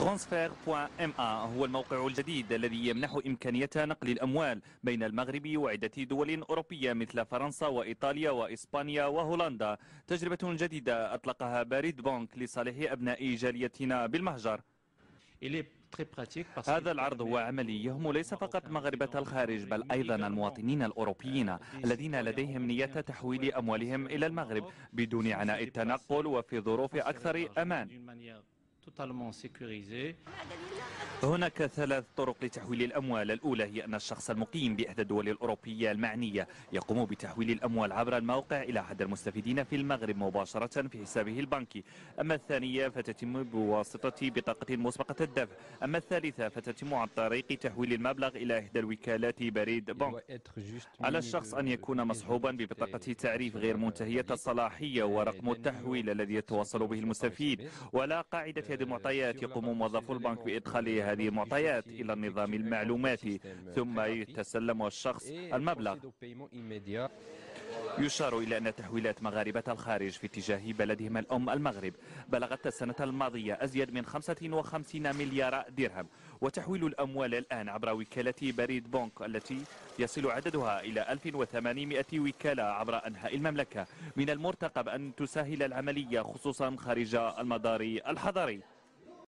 transfer.ma هو الموقع الجديد الذي يمنح إمكانية نقل الأموال بين المغرب وعدة دول أوروبية مثل فرنسا وإيطاليا وإسبانيا وهولندا. تجربة جديدة أطلقها باريد بنك لصالح أبناء جاليتنا بالمهجر. هذا العرض هو عملي يهم ليس فقط مغاربة الخارج بل أيضا المواطنين الأوروبيين الذين لديهم نية تحويل أموالهم إلى المغرب بدون عناء التنقل وفي ظروف أكثر أمان. totalement sécurisé. هناك ثلاث طرق لتحويل الأموال. الأولى هي أن الشخص المقيم بإحدى الدول الأوروبية المعنية يقوم بتحويل الأموال عبر الموقع إلى أحد المستفيدين في المغرب مباشرة في حسابه البنكي. أما الثانية فتتم بواسطة بطاقة مسبقة الدفع. أما الثالثة فتتم عن طريق تحويل المبلغ إلى إحدى الوكالات بريد بنك. على الشخص أن يكون مصحوبا ببطاقة تعريف غير منتهية الصلاحية ورقم التحويل الذي يتواصل به المستفيد. ولا قاعدة هذه المعطيات. يقوم موظف البنك بإدخال هذه المعطيات إلى النظام المعلوماتي ثم يتسلم الشخص المبلغ. يشار إلى أن تحويلات مغاربة الخارج في اتجاه بلدهم الأم المغرب بلغت السنة الماضية أزيد من 55 مليار درهم. وتحويل الأموال الآن عبر وكالة بريد بنك التي يصل عددها إلى 1800 وكالة عبر أنحاء المملكة. من المرتقب أن تسهل العملية خصوصا خارج المدار الحضري.